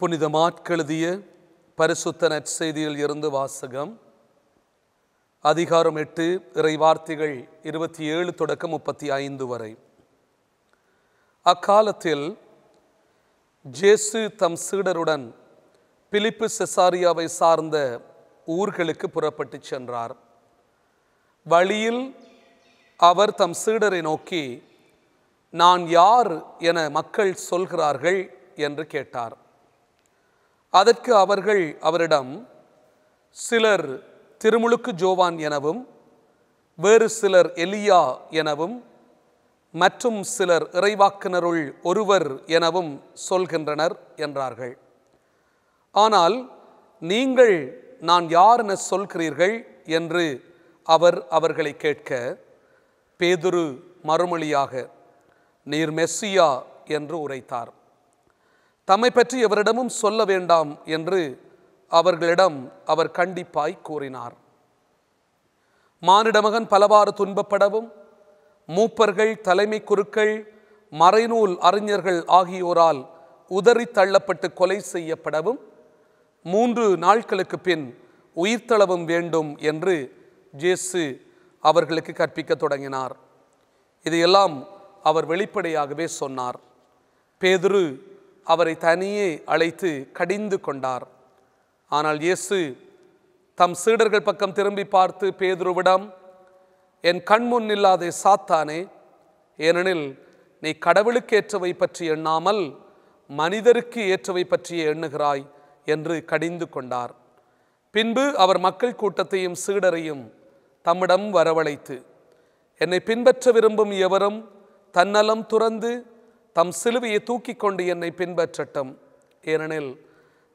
புனித மாட்கெழுதிய பரிசுத்த நற்செய்தியில் இருந்து வாசகம். அதிகாரம் எட்டு இறைவார்த்தைகள் இருபத்தி ஏழு தொடக்கம் முப்பத்தி ஐந்து வரை. அக்காலத்தில் ஜேசு தம் சீடருடன் பிலிப்பு செசாரியாவை சார்ந்த ஊர்களுக்கு புறப்பட்டுச் சென்றார். வழியில் அவர் தம் சீடரை நோக்கி நான் யார் என மக்கள் சொல்கிறார்கள் என்று கேட்டார். அதற்கு அவர்கள் அவரிடம் சிலர் திருமுழுக்கு ஜோவான் எனவும் வேறு சிலர் எலியா எனவும் மற்றும் சிலர் இறைவாக்கினருள் ஒருவர் எனவும் சொல்கின்றனர் என்றார்கள். ஆனால் நீங்கள் நான் யார் என சொல்கிறீர்கள்? என்று அவர் அவர்களை கேட்க பேதுரு மறுமொழியாக நீர் மெஸ்ஸியா என்று உரைத்தார். தம்மை பற்றி எவரிடமும் சொல்ல வேண்டாம் என்று அவர்களிடம் அவர் கண்டிப்பாய் கூறினார். மானிட மகன் பலவாறு துன்பப்படவும் மூப்பர்கள் தலைமை குருக்கள் மறைநூல் அறிஞர்கள் ஆகியோரால் உதறி தள்ளப்பட்டு கொலை செய்யப்படவும் மூன்று நாட்களுக்கு பின் உயிர்த்தளவும் வேண்டும் என்று ஜேசு அவர்களுக்கு கற்பிக்க தொடங்கினார். இதையெல்லாம் அவர் வெளிப்படையாகவே சொன்னார். பேதுரு அவரை தனியே அழைத்து கடிந்து கொண்டார். ஆனால் இயேசு தம் சீடர்கள் பக்கம் திரும்பி பார்த்து பேதுருவிடம் என் கண்முன் இல்லாதே சாத்தானே ஏனெனில் நீ கடவுளுக்கு ஏற்றவை பற்றி எண்ணாமல் மனிதருக்கு ஏற்றவை பற்றியே எண்ணுகிறாய் என்று கடிந்து கொண்டார். பின்பு அவர் மக்கள் கூட்டத்தையும் சீடரையும் தம்மிடம் வரவழைத்து என்னை பின்பற்ற விரும்பும் எவரும் தன்னலம் துறந்து தம் சிலுவையை தூக்கி கொண்டு என்னை பின்பற்றட்டும். ஏனெனில்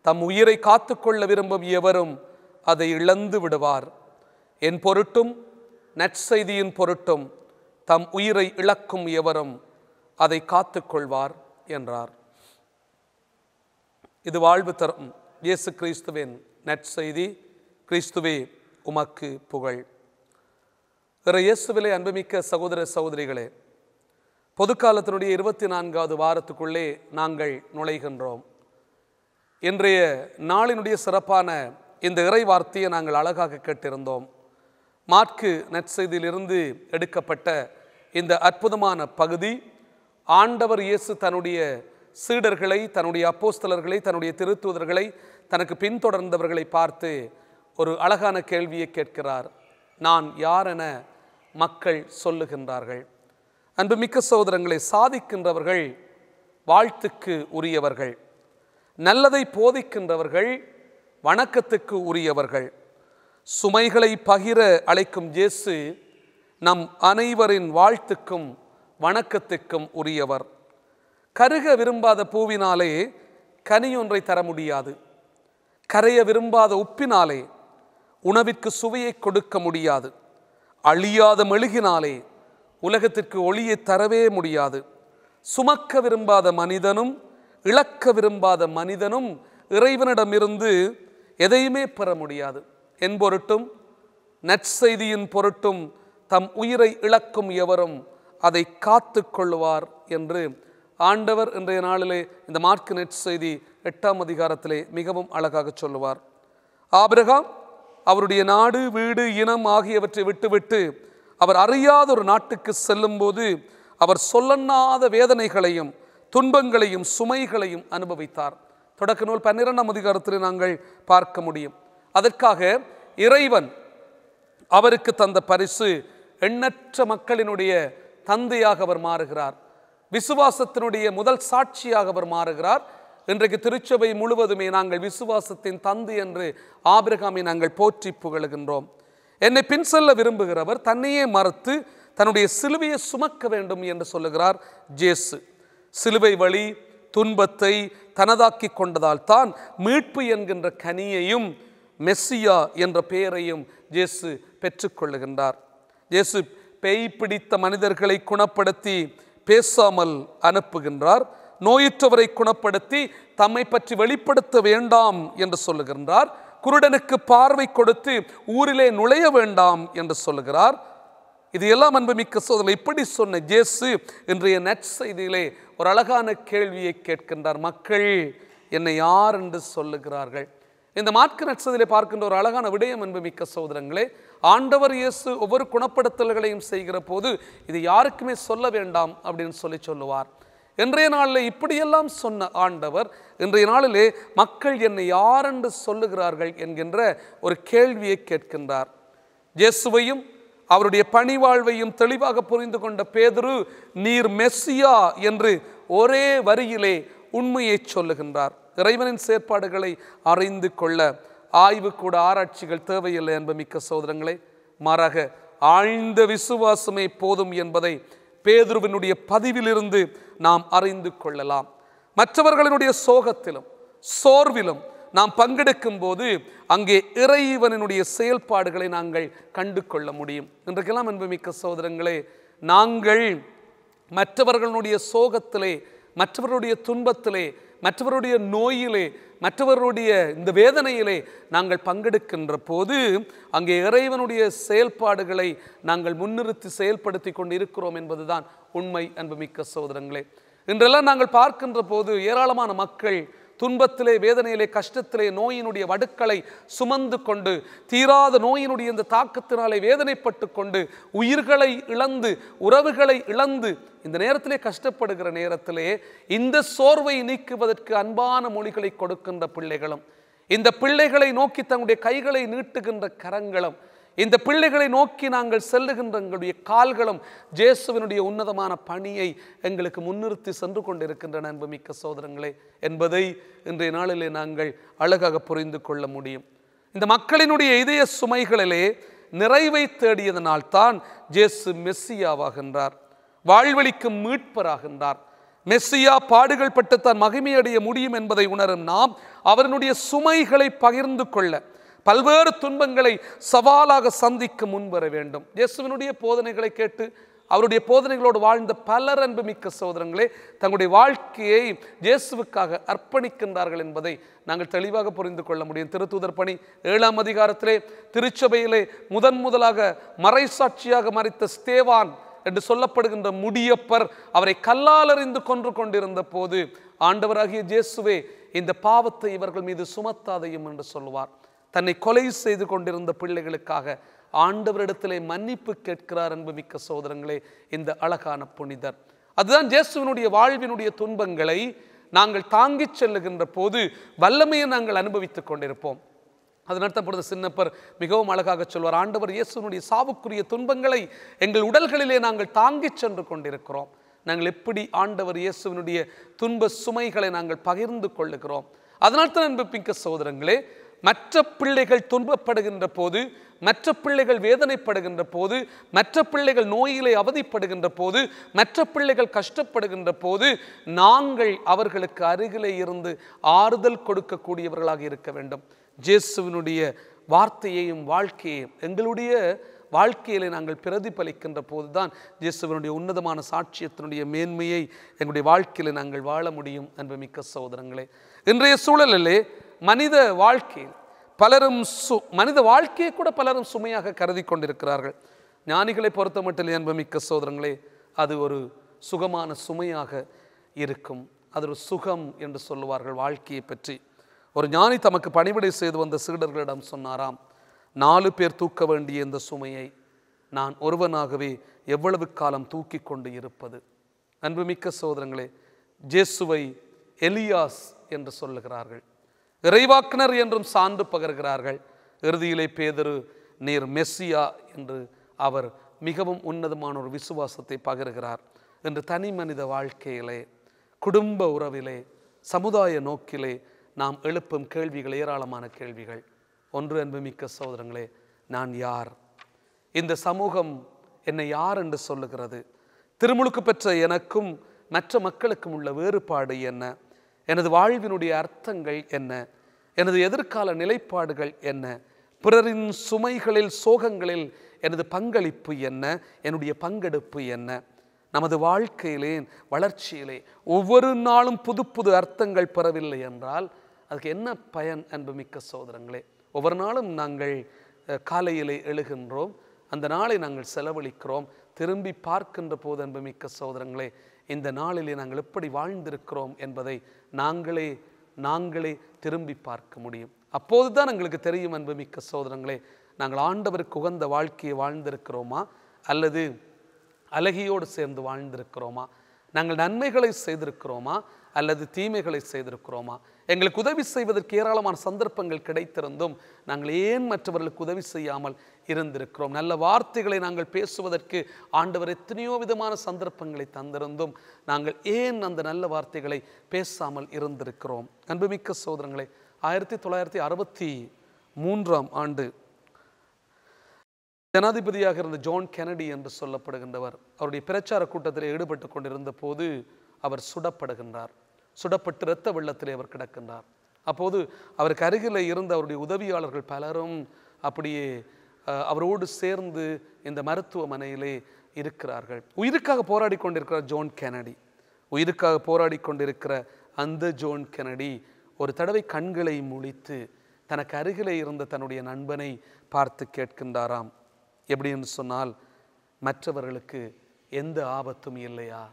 தம் உயிரை காத்துக்கொள்ள விரும்பும் எவரும் அதை இழந்து விடுவார். என் பொருட்டும் நற்செய்தியின் பொருட்டும் தம் உயிரை இழக்கும் எவரும் அதை காத்துக்கொள்வார் என்றார். இது வாழ்வு தரும் இயேசு கிறிஸ்துவின் நற்செய்தி. கிறிஸ்துவே உமக்கு புகழ். இறை இயேசுவிலே அன்புமிக்க சகோதர சகோதரிகளே பொதுக்காலத்தினுடைய இருபத்தி நான்காவது வாரத்துக்குள்ளே நாங்கள் நுழைகின்றோம். இன்றைய நாளினுடைய சிறப்பான இந்த இறை வார்த்தையை நாங்கள் அழகாக கேட்டிருந்தோம். மாற்கு நற்செய்தியிலிருந்து எடுக்கப்பட்ட இந்த அற்புதமான பகுதி ஆண்டவர் இயேசு தன்னுடைய சீடர்களை தன்னுடைய அப்போஸ்தலர்களை தன்னுடைய திருத்தூதர்களை தனக்கு பின்தொடர்ந்தவர்களை பார்த்து ஒரு அழகான கேள்வியை கேட்கிறார். நான் யார் என மக்கள் சொல்லுகின்றார்கள். அன்புமிக்க சகோதரங்களை சாதிக்கின்றவர்கள் வாழ்த்துக்கு உரியவர்கள். நல்லதை போதிக்கின்றவர்கள் வணக்கத்துக்கு உரியவர்கள். சுமைகளை பகிர அழைக்கும் இயேசு நம் அனைவரின் வாழ்த்துக்கும் வணக்கத்துக்கும் உரியவர். கருக விரும்பாத பூவினாலே கனியொன்றை தர முடியாது. கரைய விரும்பாத உப்பினாலே உணவிற்கு சுவையை கொடுக்க முடியாது. அழியாத மெழுகினாலே உலகத்திற்கு ஒளியை தரவே முடியாது. சுமக்க விரும்பாத மனிதனும் இழக்க விரும்பாத மனிதனும் இறைவனிடமிருந்து எதையுமே பெற முடியாது. என் பொருட்டும் நற்செய்தியின் பொருட்டும் தம் உயிரை இழக்கும் எவரும் அதை காத்து கொள்வார் என்று ஆண்டவர் இன்றைய நாளிலே இந்த மார்க் நற்செய்தி எட்டாம் அதிகாரத்திலே மிகவும் அழகாக சொல்லுவார். ஆபிரகாம் அவருடைய நாடு வீடு இனம் ஆகியவற்றை விட்டுவிட்டு அவர் அறியாத ஒரு நாட்டுக்கு செல்லும்போது அவர் சொல்லண்ணாத வேதனைகளையும் துன்பங்களையும் சுமைகளையும் அனுபவித்தார். தொடக்க நூல் பன்னிரெண்டாம் அதிகாரத்தில் நாங்கள் பார்க்க முடியும். அதற்காக இறைவன் அவருக்கு தந்த பரிசு எண்ணற்ற மக்களினுடைய தந்தையாக அவர் மாறுகிறார். விசுவாசத்தினுடைய முதல் சாட்சியாக அவர் மாறுகிறார். இன்றைக்கு திருச்சபை முழுவதுமே நாங்கள் விசுவாசத்தின் தந்தை என்று ஆபிரகாமை நாங்கள் போற்றி புகழுகின்றோம். என்னை பின் செல்ல விரும்புகிறவர் தன்னையே மறுத்து தன்னுடைய சிலுவையை சுமக்க வேண்டும் என்று சொல்லுகிறார் ஜேசு. சிலுவை வழி துன்பத்தை தனதாக்கி கொண்டதால் தான் மீட்பு என்கின்ற கனியையும் மெஸ்ஸியா என்ற பெயரையும் ஜேசு பெற்றுக்கொள்ளுகின்றார் ஜேசு பேய் பிடித்த மனிதர்களை குணப்படுத்தி பேசாமல் அனுப்புகின்றார். நோயுற்றவரை குணப்படுத்தி தம்மை பற்றி வெளிப்படுத்த வேண்டாம் என்று சொல்லுகின்றார். குருடனுக்கு பார்வை கொடுத்து ஊரிலே நுழைய வேண்டாம் என்று சொல்லுகிறார். இது எல்லாம் அன்புமிக்க சோதனை. இப்படி சொன்ன ஜேசு இன்றைய நற்செய்தியிலே ஒரு அழகான கேள்வியை கேட்கின்றார். மக்கள் என்னை யார் என்று சொல்லுகிறார்கள்? இந்த மார்க்க நட்சத்திலே பார்க்கின்ற ஒரு அழகான விடயம் அன்புமிக்க சோதரங்களே ஆண்டவர் இயேசு ஒவ்வொரு குணப்படுத்தல்களையும் செய்கிற போது இது யாருக்குமே சொல்ல வேண்டாம் அப்படின்னு சொல்லி சொல்லுவார். இன்றைய நாளில் இப்படியெல்லாம் சொன்ன ஆண்டவர் இன்றைய நாளிலே மக்கள் என்னை யார் என்று சொல்லுகிறார்கள் என்கின்ற ஒரு கேள்வியை கேட்கின்றார். இயேசுவையும் அவருடைய பணிவாழ்வையும் தெளிவாக புரிந்து கொண்ட பேதுரு நீர் மெஸ்ஸியா என்று ஒரே வரியிலே உண்மையை சொல்லுகின்றார். இறைவனின் செயற்பாடுகளை அறிந்து கொள்ள ஆய்வு கூட ஆராய்ச்சிகள் தேவையில்லை என்ப மிக்க சோதரங்களே மாறாக ஆழ்ந்த விசுவாசமே போதும் என்பதை பேதுருவினுடைய பதிவிலிருந்து நாம் அறிந்து கொள்ளலாம். மற்றவர்களினுடைய சோகத்திலும் சோர்விலும் நாம் பங்கெடுக்கும் போது அங்கே இறைவனினுடைய செயல்பாடுகளை நாங்கள் கண்டு கொள்ள முடியும். இன்றைக்கெல்லாம் அன்புமிக்க சோதரங்களே நாங்கள் மற்றவர்களுடைய சோகத்திலே மற்றவருடைய துன்பத்திலே மற்றவருடைய நோயிலே மற்றவருடைய இந்த வேதனையிலே நாங்கள் பங்கெடுக்கின்ற போது அங்கே இறைவனுடைய செயல்பாடுகளை நாங்கள் முன்னிறுத்தி செயல்படுத்தி கொண்டு இருக்கிறோம் என்பதுதான் உண்மை அன்புமிக்க சோதரங்களே இன்றெல்லாம் நாங்கள் பார்க்கின்ற போது ஏராளமான மக்கள் துன்பத்திலே வேதனையிலே கஷ்டத்திலே நோயினுடைய வடுக்களை சுமந்து கொண்டு தீராத நோயினுடைய இந்த தாக்கத்தினாலே வேதனைப்பட்டு கொண்டு உயிர்களை இழந்து உறவுகளை இழந்து இந்த நேரத்திலே கஷ்டப்படுகிற நேரத்திலே இந்த சோர்வை நீக்குவதற்கு அன்பான மொழிகளை கொடுக்கின்ற பிள்ளைகளும் இந்த பிள்ளைகளை நோக்கி தங்களுடைய கைகளை நீட்டுகின்ற கரங்களும் இந்த பிள்ளைகளை நோக்கி நாங்கள் செல்லுகின்ற எங்களுடைய கால்களும் ஜேசுவினுடைய உன்னதமான பணியை எங்களுக்கு முன்னிறுத்தி சென்று கொண்டிருக்கின்றன அன்புமிக்க சோதரங்களே என்பதை இன்றைய நாளிலே நாங்கள் அழகாக புரிந்து கொள்ள முடியும். இந்த மக்களினுடைய இதய சுமைகளிலே நிறைவை தேடியதனால்தான் ஜேசு மெஸ்ஸியாவாகின்றார். வாழ்வழிக்கும் மீட்பராகின்றார். மெஸ்ஸியா பாடுகள் பட்டு தான் மகிமையடைய முடியும் என்பதை உணரும் நாம் அவரனுடைய சுமைகளை பகிர்ந்து கொள்ள பல்வேறு துன்பங்களை சவாலாக சந்திக்க முன்வர வேண்டும். இயேசுவினுடைய போதனைகளை கேட்டு அவருடைய போதனைகளோடு வாழ்ந்த பலர் அன்புமிக்க சோதரங்களே தங்களுடைய வாழ்க்கையை இயேசுவுக்காக அர்ப்பணிக்கின்றார்கள் என்பதை நாங்கள் தெளிவாக புரிந்து கொள்ள முடியும். திருத்தூதர் பணி ஏழாம் அதிகாரத்திலே திருச்சபையிலே முதன் முதலாக மறைசாட்சியாக மறைத்த ஸ்தேவான் என்று சொல்லப்படுகின்ற முடியப்பர் அவரை கல்லால் அறிந்து கொன்று கொண்டிருந்த போது ஆண்டவராகிய இயேசுவே இந்த பாவத்தை இவர்கள் மீது சுமத்தாதையும் என்று சொல்லுவார். தன்னை கொலை செய்து கொண்டிருந்த பிள்ளைகளுக்காக ஆண்டவரிடத்திலே மன்னிப்பு கேட்கிறார் அன்புமிக்க சோதரங்களே இந்த அழகான புனிதர். அதுதான் ஜேசுவனுடைய வாழ்வினுடைய துன்பங்களை நாங்கள் தாங்கிச் செல்லுகின்ற போது வல்லமையை நாங்கள் அனுபவித்துக் கொண்டிருப்போம். அதனடுத்த பொழுது சின்னப்பர் மிகவும் அழகாக சொல்வார் ஆண்டவர் இயேசுனுடைய சாவுக்குரிய துன்பங்களை எங்கள் உடல்களிலே நாங்கள் தாங்கிச் சென்று கொண்டிருக்கிறோம். நாங்கள் எப்படி ஆண்டவர் இயேசுவினுடைய துன்ப சுமைகளை நாங்கள் பகிர்ந்து கொள்ளுகிறோம்? அதனால்தான் அன்பு பிங்க சோதரங்களே மற்ற பிள்ளைகள் துன்பப்படுகின்ற போது மற்ற பிள்ளைகள் வேதனைப்படுகின்ற போது மற்ற பிள்ளைகள் நோயிலே அவதிப்படுகின்ற போது மற்ற பிள்ளைகள் கஷ்டப்படுகின்ற போது நாங்கள் அவர்களுக்கு அருகிலே இருந்து ஆறுதல் கொடுக்கக்கூடியவர்களாக இருக்க வேண்டும். ஜேசுவினுடைய வார்த்தையையும் வாழ்க்கையையும் எங்களுடைய வாழ்க்கையிலே நாங்கள் பிரதிபலிக்கின்ற போதுதான் இயேசுவனுடைய உன்னதமான சாட்சியத்தினுடைய மேன்மையை எங்களுடைய வாழ்க்கையில நாங்கள் வாழ முடியும் அன்புமிக்க சகோதரங்களே. இன்றைய சூழலிலே மனித வாழ்க்கையில் பலரும் சு மனித வாழ்க்கையை கூட பலரும் சுமையாக கருதி கொண்டிருக்கிறார்கள். ஞானிகளை பொறுத்த மட்டும் அன்புமிக்க சோதரங்களே அது ஒரு சுகமான சுமையாக இருக்கும். அது ஒரு சுகம் என்று சொல்லுவார்கள் வாழ்க்கையை பற்றி. ஒரு ஞானி தமக்கு பணிவிடை செய்து வந்த சீடர்களிடம் சொன்னாராம் நாலு பேர் தூக்க வேண்டிய இந்த சுமையை நான் ஒருவனாகவே எவ்வளவு காலம் தூக்கி கொண்டு இருப்பது? அன்புமிக்க சோதரங்களே ஜேசுவை எலியாஸ் என்று சொல்லுகிறார்கள். இறைவாக்கினர் என்றும் சான்று பகர்கிறார்கள். இறுதியிலே பேதரு நீர் மெஸ்ஸியா என்று அவர் மிகவும் உன்னதமான ஒரு விசுவாசத்தை பகருகிறார். என்று தனி மனித வாழ்க்கையிலே குடும்ப உறவிலே சமுதாய நோக்கிலே நாம் எழுப்பும் கேள்விகள் ஏராளமான கேள்விகள். ஒன்று அன்புமிக்க சோதரங்களே நான் யார்? இந்த சமூகம் என்னை யார் என்று சொல்லுகிறது? திருமுழுக்கு பெற்ற எனக்கும் மற்ற மக்களுக்கும் உள்ள வேறுபாடு என்ன? எனது வாழ்வினுடைய அர்த்தங்கள் என்ன? எனது எதிர்கால நிலைப்பாடுகள் என்ன? பிறரின் சுமைகளில் சோகங்களில் எனது பங்களிப்பு என்ன? என்னுடைய பங்கெடுப்பு என்ன? நமது வாழ்க்கையிலே வளர்ச்சியிலே ஒவ்வொரு நாளும் புது புது அர்த்தங்கள் பெறவில்லை என்றால் அதுக்கு என்ன பயன் அன்புமிக்க சோதரங்களே? ஒவ்வொரு நாளும் நாங்கள் காலையிலே எழுகின்றோம். அந்த நாளை நாங்கள் செலவழிக்கிறோம். திரும்பி பார்க்கின்ற போது அன்புமிக்க சோதரங்களே இந்த நாளிலே நாங்கள் எப்படி வாழ்ந்திருக்கிறோம் என்பதை நாங்களே நாங்களே திரும்பி பார்க்க முடியும். அப்போதுதான் எங்களுக்கு தெரியும் அன்புமிக்க சோதனங்களே நாங்கள் ஆண்டவருக்கு உகந்த வாழ்க்கையை வாழ்ந்திருக்கிறோமா? அல்லது அழகியோடு சேர்ந்து வாழ்ந்திருக்கிறோமா? நாங்கள் நன்மைகளை செய்திருக்கிறோமா? அல்லது தீமைகளை செய்திருக்கிறோமா? எங்களுக்கு உதவி செய்வதற்கு ஏராளமான சந்தர்ப்பங்கள் கிடைத்திருந்தும் நாங்கள் ஏன் மற்றவர்களுக்கு உதவி செய்யாமல் இருந்திருக்கிறோம். நல்ல வார்த்தைகளை நாங்கள் பேசுவதற்கு ஆண்டவர் எத்தனையோ விதமான சந்தர்ப்பங்களை தந்திருந்தும் நாங்கள் ஏன் அந்த நல்ல வார்த்தைகளை பேசாமல் இருந்திருக்கிறோம்? அன்புமிக்க சோதரங்களை ஆயிரத்தி தொள்ளாயிரத்தி அறுபத்தி மூன்றாம் ஆண்டு ஜனாதிபதியாக இருந்த ஜான் கெனடி என்று சொல்லப்படுகின்றவர் அவருடைய பிரச்சார கூட்டத்தில் ஈடுபட்டு கொண்டிருந்த போது அவர் சுடப்படுகின்றார். சுடப்பட்டு இரத்த வெள்ளத்திலே அவர் கிடக்கின்றார். அப்போது அவருக்கு அருகில் இருந்த அவருடைய உதவியாளர்கள் பலரும் அப்படியே அவரோடு சேர்ந்து இந்த மருத்துவமனையிலே இருக்கிறார்கள். உயிருக்காக போராடி கொண்டிருக்கிறார் ஜோன் கெனடி. உயிருக்காக போராடி கொண்டிருக்கிற அந்த ஜோன் கெனடி ஒரு தடவை கண்களை முழித்து தனக்கு அருகிலே இருந்த தன்னுடைய நண்பனை பார்த்து கேட்கின்றாராம். எப்படின்னு சொன்னால் மற்றவர்களுக்கு எந்த ஆபத்தும் இல்லையா?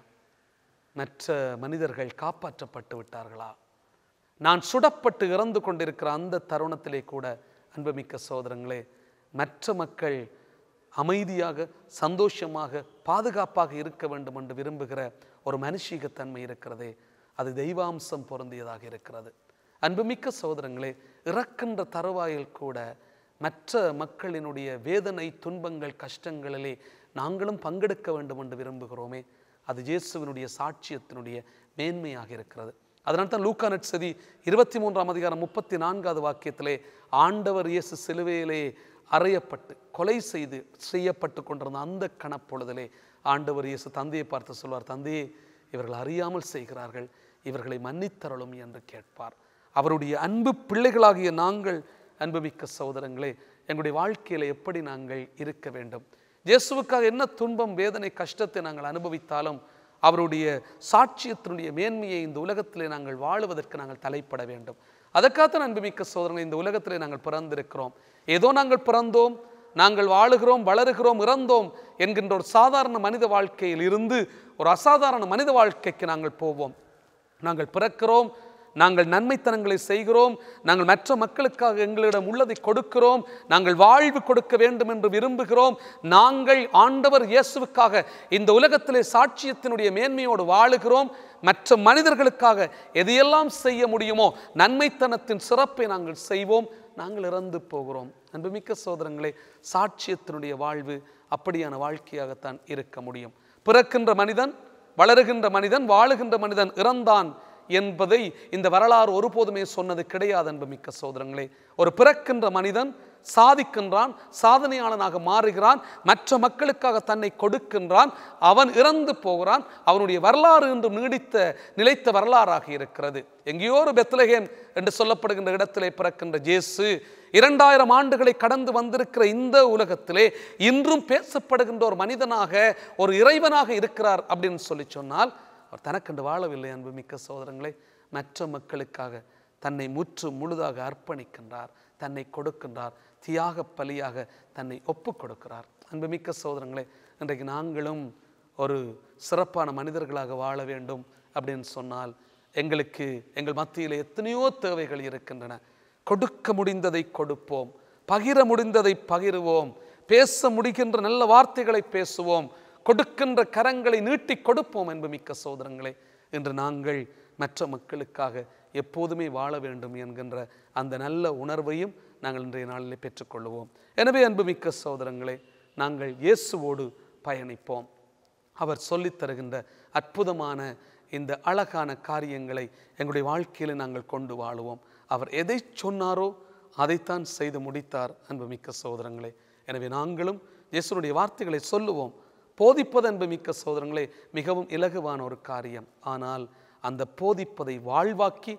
மற்ற மனிதர்கள் காப்பாற்றப்பட்டு விட்டார்களா? நான் சுடப்பட்டு இறந்து கொண்டிருக்கிற அந்த தருணத்திலே கூட அன்புமிக்க சோதரங்களே மற்ற மக்கள் அமைதியாக சந்தோஷமாக பாதுகாப்பாக இருக்க வேண்டும் என்று விரும்புகிற ஒரு மனுஷீகத்தன்மை இருக்கிறதே அது தெய்வாம்சம் பொருந்தியதாக இருக்கிறது. அன்புமிக்க சோதரங்களே இறக்கின்ற தருவாயில் கூட மற்ற மக்களினுடைய வேதனை துன்பங்கள் கஷ்டங்களிலே நாங்களும் பங்கெடுக்க வேண்டும் என்று விரும்புகிறோமே அது இயேசுவினுடைய சாட்சியத்தினுடைய மேன்மையாக இருக்கிறது. அதனால் தான் லூக்கா நட்சதி இருபத்தி மூன்றாம் அதிகாரம் முப்பத்தி நான்காவது வாக்கியத்திலே ஆண்டவர் இயேசு சிலுவையிலே அறையப்பட்டு கொலை செய்து செய்யப்பட்டு கொண்டிருந்த அந்த கணப்பொழுதிலே ஆண்டவர் இயேசு தந்தையை பார்த்து சொல்வார் தந்தையே இவர்கள் அறியாமல் செய்கிறார்கள் இவர்களை மன்னித்தரலும் என்று கேட்பார். அவருடைய அன்பு பிள்ளைகளாகிய நாங்கள் அன்புமிக்க சகோதரங்களே எங்களுடைய வாழ்க்கையில் எப்படி நாங்கள் இருக்க வேண்டும்? இயேசுவுக்காக என்ன துன்பம் வேதனை கஷ்டத்தை நாங்கள் அனுபவித்தாலும் அவருடைய சாட்சியத்தினுடைய மேன்மையை இந்த உலகத்திலே நாங்கள் வாழுவதற்கு நாங்கள் தலைப்பட வேண்டும். அதற்காகத்தான் அன்புமிக்க சோதனை இந்த உலகத்திலே நாங்கள் பிறந்திருக்கிறோம். ஏதோ நாங்கள் பிறந்தோம் நாங்கள் வாழுகிறோம் வளருகிறோம் இறந்தோம் என்கின்ற ஒரு சாதாரண மனித வாழ்க்கையில் இருந்து ஒரு அசாதாரண மனித வாழ்க்கைக்கு நாங்கள் போவோம். நாங்கள் பிறக்கிறோம் நாங்கள் நன்மைத்தனங்களை செய்கிறோம் நாங்கள் மற்ற மக்களுக்காக எங்களிடம் உள்ளதை கொடுக்கிறோம் நாங்கள் வாழ்வு கொடுக்க வேண்டும் என்று விரும்புகிறோம். நாங்கள் ஆண்டவர் இயேசுவுக்காக இந்த உலகத்திலே சாட்சியத்தினுடைய மேன்மையோடு வாழுகிறோம். மற்ற மனிதர்களுக்காக எதையெல்லாம் செய்ய முடியுமோ நன்மைத்தனத்தின் சிறப்பை நாங்கள் செய்வோம். நாங்கள் இறந்து போகிறோம். அன்புமிக்க சோதரங்களே சாட்சியத்தினுடைய வாழ்வு அப்படியான வாழ்க்கையாகத்தான் இருக்க முடியும். பிறக்கின்ற மனிதன் வளருகின்ற மனிதன் வாழுகின்ற மனிதன் இறந்தான் என்பதை இந்த வரலாறு ஒருபோதுமே சொன்னது கிடையாது அன்புமிக்க சோதரங்களே ஒரு பிறக்கின்ற மனிதன் சாதிக்கின்றான் சாதனையாளனாக மாறுகிறான் மற்ற மக்களுக்காக தன்னை கொடுக்கின்றான் அவன் இறந்து போகிறான் அவனுடைய வரலாறு என்றும் நீடித்த நிலைத்த வரலாறாக இருக்கிறது. எங்கேயோ ஒரு பெத்லகேம் என்று சொல்லப்படுகின்ற இடத்திலே பிறக்கின்ற ஜேசு இரண்டாயிரம் ஆண்டுகளை கடந்து வந்திருக்கிற இந்த உலகத்திலே இன்றும் பேசப்படுகின்ற ஒரு மனிதனாக ஒரு இறைவனாக இருக்கிறார் அப்படின்னு சொல்லி சொன்னால் அவர் தனக்கண்டு வாழவில்லை அன்பு மிக்க சோதரங்களை மற்ற மக்களுக்காக தன்னை முற்று முழுதாக அர்ப்பணிக்கின்றார். தன்னை கொடுக்கின்றார். தியாக பலியாக தன்னை ஒப்பு கொடுக்கிறார் அன்புமிக்க சோதரங்களே இன்றைக்கு நாங்களும் ஒரு சிறப்பான மனிதர்களாக வாழ வேண்டும் அப்படின்னு சொன்னால் எங்களுக்கு எங்கள் மத்தியில் எத்தனையோ தேவைகள் இருக்கின்றன. கொடுக்க முடிந்ததை கொடுப்போம். பகிர முடிந்ததை பகிருவோம். பேச முடிகின்ற நல்ல வார்த்தைகளை பேசுவோம். கொடுக்கின்ற கரங்களை நீட்டி கொடுப்போம் என்புமிக்க சோதரங்களே. இன்று நாங்கள் மற்ற மக்களுக்காக எப்போதுமே வாழ வேண்டும் என்கின்ற அந்த நல்ல உணர்வையும் நாங்கள் இன்றைய நாளிலே பெற்றுக்கொள்வோம் எனவே அன்புமிக்க சோதரங்களே நாங்கள் இயேசுவோடு பயணிப்போம். அவர் சொல்லித் தருகின்ற அற்புதமான இந்த அழகான காரியங்களை எங்களுடைய வாழ்க்கையில் நாங்கள் கொண்டு வாழுவோம். அவர் எதை சொன்னாரோ அதைத்தான் செய்து முடித்தார் அன்புமிக்க சோதரங்களே எனவே நாங்களும் இயேசுனுடைய வார்த்தைகளை சொல்லுவோம். போதிப்பது அன்புமிக்க சோதரங்களே மிகவும் இலகுவான ஒரு காரியம். ஆனால் அந்த போதிப்பதை வாழ்வாக்கி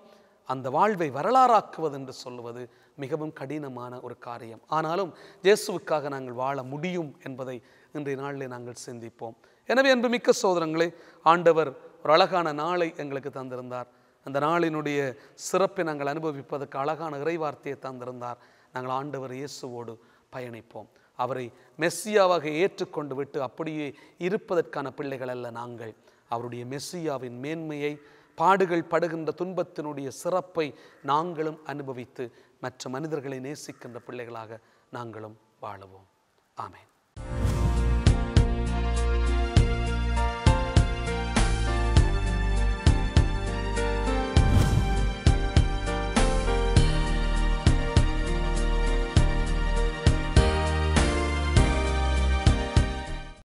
அந்த வாழ்வை வரலாறாக்குவது என்று சொல்லுவது மிகவும் கடினமான ஒரு காரியம். ஆனாலும் இயேசுவுக்காக நாங்கள் வாழ முடியும் என்பதை இன்றைய நாளில் நாங்கள் சிந்திப்போம். எனவே அன்புமிக்க சோதரங்களே ஆண்டவர் ஒரு அழகான நாளை எங்களுக்கு தந்திருந்தார். அந்த நாளினுடைய சிறப்பை நாங்கள் அனுபவிப்பதற்கு அழகான இறைவார்த்தையை தந்திருந்தார். நாங்கள் ஆண்டவர் இயேசுவோடு பயணிப்போம். அவரை மெஸ்ஸியாவாக ஏற்றுக்கொண்டு விட்டு அப்படியே இருப்பதற்கான பிள்ளைகள் அல்ல நாங்கள். அவருடைய மெஸ்ஸியாவின் மேன்மையை பாடுகள் படுகின்ற துன்பத்தினுடைய சிறப்பை நாங்களும் அனுபவித்து மற்ற மனிதர்களை நேசிக்கின்ற பிள்ளைகளாக நாங்களும் வாழுவோம். ஆமேன்.